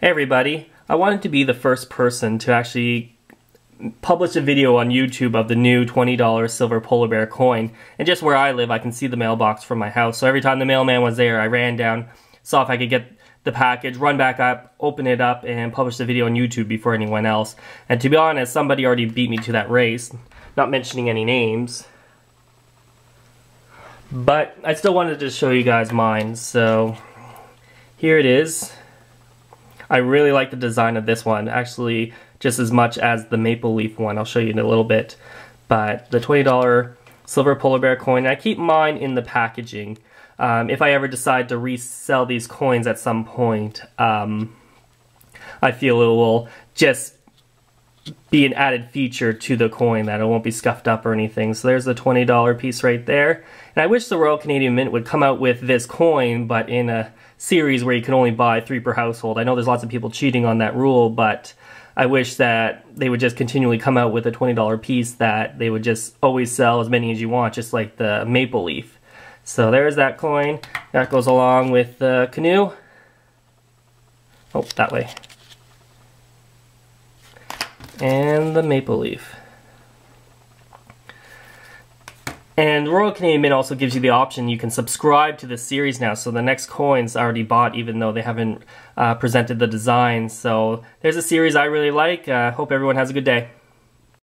Hey everybody, I wanted to be the first person to actually publish a video on YouTube of the new $20 silver polar bear coin. And just where I live, I can see the mailbox from my house. So every time the mailman was there, I ran down, saw if I could get the package, run back up, open it up, and publish the video on YouTube before anyone else. And to be honest, somebody already beat me to that race, not mentioning any names. But I still wanted to show you guys mine, so here it is. I really like the design of this one, actually just as much as the maple leaf one. I'll show you in a little bit. But the $20 silver polar bear coin, I keep mine in the packaging. Um, if I ever decide to resell these coins at some point, um, I feel it will just be an added feature to the coin that it won't be scuffed up or anything. So there's the $20 piece right there. And I wish the Royal Canadian Mint would come out with this coin, but in a series where you can only buy three per household. I know there's lots of people cheating on that rule, but I wish that they would just continually come out with a $20 piece that they would just always sell as many as you want, just like the maple leaf. So there's that coin. That goes along with the canoe. Oh, that way. And the maple leaf. And Royal Canadian Mint also gives you the option you can subscribe to the series now, so the next coin's already bought even though they haven't uh, presented the design. So there's a series I really like. Uh, hope everyone has a good day.